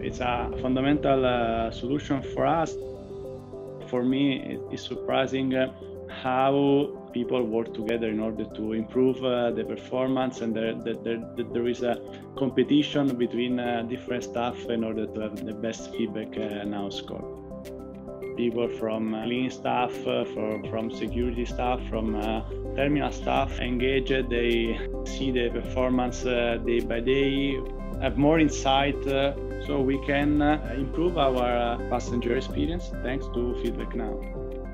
It's a fundamental uh, solution for us. For me, it's surprising uh, how people work together in order to improve uh, the performance and there, there, there is a competition between uh, different staff in order to have the best feedback uh, now score people from uh, clean staff, uh, for, from security staff, from uh, terminal staff engaged. They see the performance day by day, have more insight so we can improve our passenger experience thanks to FeedbackNow.